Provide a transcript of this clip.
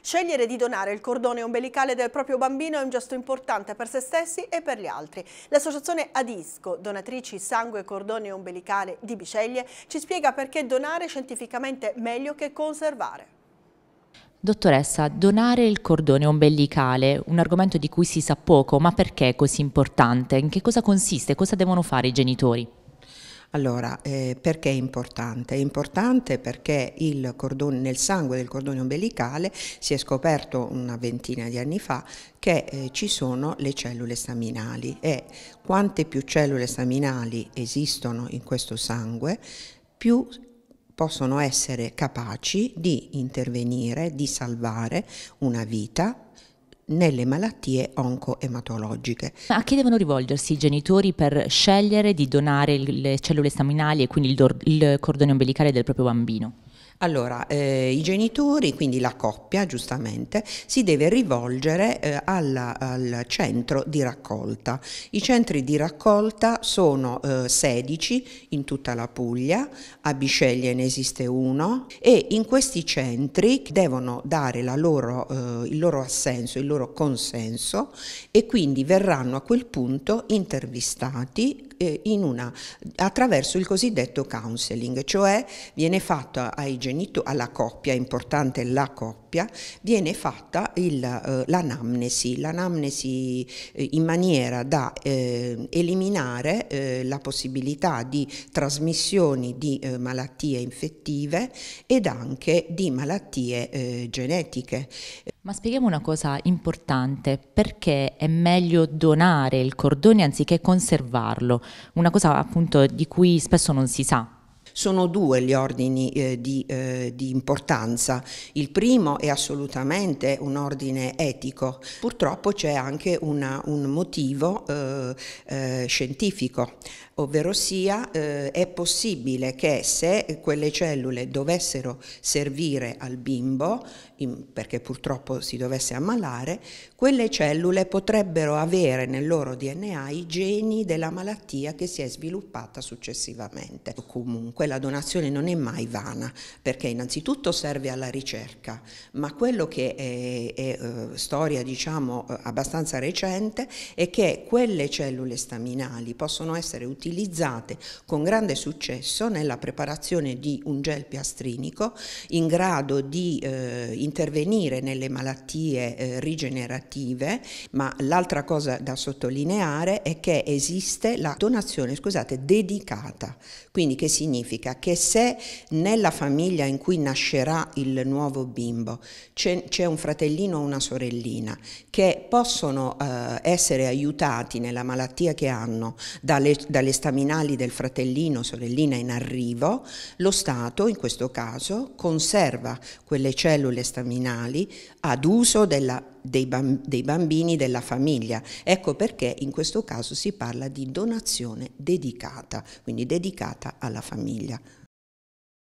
Scegliere di donare il cordone ombelicale del proprio bambino è un gesto importante per se stessi e per gli altri. L'associazione Adisco, donatrici sangue cordone ombelicale di Biceglie, ci spiega perché donare è scientificamente meglio che conservare. Dottoressa, donare il cordone ombelicale, un argomento di cui si sa poco, ma perché è così importante? In che cosa consiste? Cosa devono fare i genitori? Allora, eh, perché è importante? È importante perché cordone, nel sangue del cordone ombelicale si è scoperto una ventina di anni fa che eh, ci sono le cellule staminali e quante più cellule staminali esistono in questo sangue, più possono essere capaci di intervenire, di salvare una vita nelle malattie oncoematologiche. A chi devono rivolgersi i genitori per scegliere di donare le cellule staminali e quindi il, il cordone ombelicale del proprio bambino? Allora, eh, i genitori, quindi la coppia giustamente, si deve rivolgere eh, alla, al centro di raccolta. I centri di raccolta sono eh, 16 in tutta la Puglia, a Bisceglie ne esiste uno e in questi centri devono dare loro, eh, il loro assenso, il loro consenso e quindi verranno a quel punto intervistati eh, una, attraverso il cosiddetto counseling, cioè viene fatto ai genitori, alla coppia, è importante la coppia, viene fatta il, eh, l'anamnesi, l'anamnesi eh, in maniera da eh, eliminare eh, la possibilità di trasmissioni di eh, malattie infettive ed anche di malattie genetiche. Ma spieghiamo una cosa importante, perché è meglio donare il cordone anziché conservarlo? Una cosa appunto di cui spesso non si sa. Sono due gli ordini eh, di, eh, di, importanza. Il primo è assolutamente un ordine etico. Purtroppo c'è anche una, un motivo eh, eh scientifico ovvero sia eh, è possibile che se quelle cellule dovessero servire al bimbo, in, perché purtroppo si dovesse ammalare, quelle cellule potrebbero avere nel loro DNA i geni della malattia che si è sviluppata successivamente. Comunque la donazione non è mai vana, perché innanzitutto serve alla ricerca, ma quello che è, è uh, storia diciamo abbastanza recente è che quelle cellule staminali possono essere utilizzate con grande successo nella preparazione di un gel piastrinico in grado di eh, intervenire nelle malattie eh, rigenerative, ma l'altra cosa da sottolineare è che esiste la donazione, scusate, dedicata, quindi che significa? Che se nella famiglia in cui nascerà il nuovo bimbo c'è un fratellino o una sorellina che possono eh, essere aiutati nella malattia che hanno dalle, dalle staminali del fratellino o sorellina in arrivo, lo Stato in questo caso conserva quelle cellule staminali ad uso della, dei, dei bambini della famiglia. Ecco perché in questo caso si parla di donazione dedicata, quindi dedicata alla famiglia.